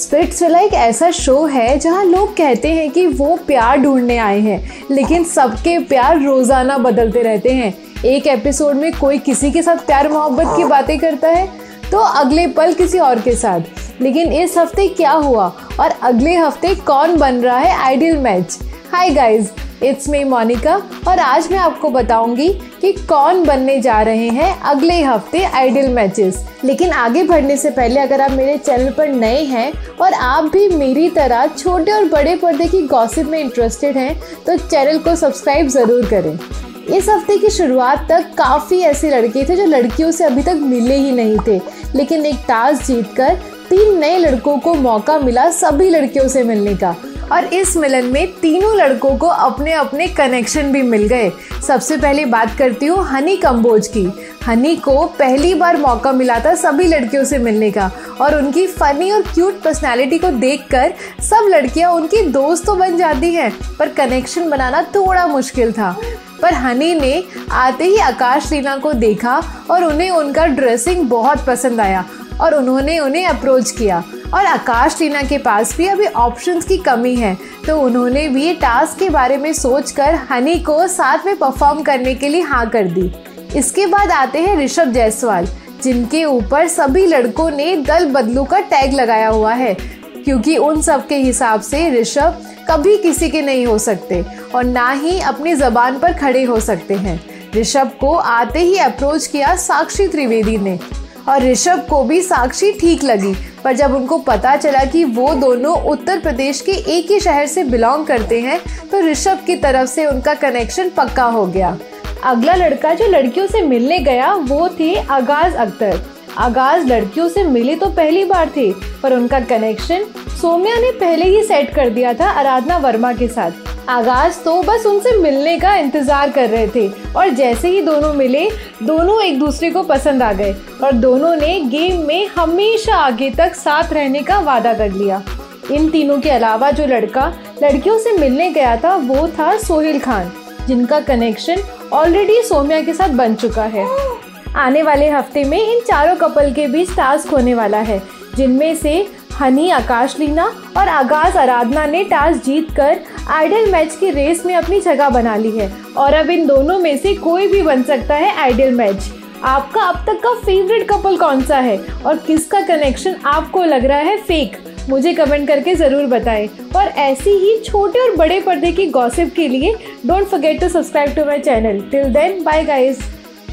Splitsvilla एक ऐसा show है जहाँ लोग कहते हैं कि वो प्यार ढूँढने आए हैं, लेकिन सबके प्यार रोज़ाना बदलते रहते हैं। एक एपिसोड में कोई किसी के साथ प्यार मोहब्बत की बातें करता है तो अगले पल किसी और के साथ। लेकिन इस हफ़्ते क्या हुआ और अगले हफ़्ते कौन बन रहा है ideal match? Hi guys it's me Monica और आज मैं आपको बताऊँगी कि कौन बनने जा रहे हैं अगले हफ़्ते आइडियल मैचेस। लेकिन आगे बढ़ने से पहले अगर आप मेरे चैनल पर नए हैं और आप भी मेरी तरह छोटे और बड़े पर्दे की गॉसिप में इंटरेस्टेड हैं तो चैनल को सब्सक्राइब ज़रूर करें। इस हफ़्ते की शुरुआत तक काफ़ी ऐसे लड़के थे जो लड़कियों से अभी तक मिले ही नहीं थे। लेकिन एक टास्क जीतकर तीन नए लड़कों को मौका मिला सभी लड़कियों से मिलने का। और इस मिलन में तीनों लड़कों को अपने अपने कनेक्शन भी मिल गए। सबसे पहले बात करती हूँ हनी कम्बोज की। हनी को पहली बार मौका मिला था सभी लड़कियों से मिलने का और उनकी फनी और क्यूट पर्सनैलिटी को देखकर सब लड़कियाँ उनकी दोस्त तो बन जाती हैं, पर कनेक्शन बनाना थोड़ा मुश्किल था। पर हनी ने आते ही आकाश रीना को देखा और उन्हें उनका ड्रेसिंग बहुत पसंद आया। और उन्होंने उन्हें अप्रोच किया। और आकाश टीना के पास भी अभी ऑप्शंस की कमी है। तो उन्होंने भी टास्क के बारे में सोचकर हनी को साथ में परफॉर्म करने के लिए हाँ कर दी। इसके बाद आते हैं ऋषभ जायसवाल, जिनके ऊपर सभी लड़कों ने दल बदलू का टैग लगाया हुआ है। क्योंकि उन सब के हिसाब से ऋषभ कभी किसी के नहीं हो सकते और ना ही अपनी जबान पर खड़े हो सकते हैं। ऋषभ को आते ही अप्रोच किया साक्षी त्रिवेदी ने। और ऋषभ को भी साक्षी ठीक लगी। पर जब उनको पता चला कि वो दोनों उत्तर प्रदेश के एक ही शहर से बिलोंग करते हैं तो ऋषभ की तरफ़ से उनका कनेक्शन पक्का हो गया। अगला लड़का जो लड़कियों से मिलने गया, वो थे आगाज़ अख्तर। आगाज़ लड़कियों से मिले तो पहली बार थे, पर उनका कनेक्शन सोम्या ने पहले ही सेट कर दिया था आराधना वर्मा के साथ। आगाज़ तो बस उनसे मिलने का इंतज़ार कर रहे थे। और जैसे ही दोनों मिले, दोनों एक दूसरे को पसंद आ गए और दोनों ने गेम में हमेशा आगे तक साथ रहने का वादा कर लिया। इन तीनों के अलावा जो लड़का लड़कियों से मिलने गया था, वो था सोहेल खान, जिनका कनेक्शन ऑलरेडी सोम्या के साथ बन चुका है। आने वाले हफ़्ते में इन चारों कपल के बीच टास्क होने वाला है, जिनमें से हनी, आकाश लीना और आगाज़ आराधना ने टास्क जीत कर आइडल मैच की रेस में अपनी जगह बना ली है। और अब इन दोनों में से कोई भी बन सकता है आइडल मैच। आपका अब तक का फेवरेट कपल कौन सा है? और किसका कनेक्शन आपको लग रहा है फेक मुझे कमेंट करके ज़रूर बताएँ। और ऐसी ही छोटे और बड़े पर्दे की गॉसिप के लिए don't forget to subscribe to my channel till then bye guys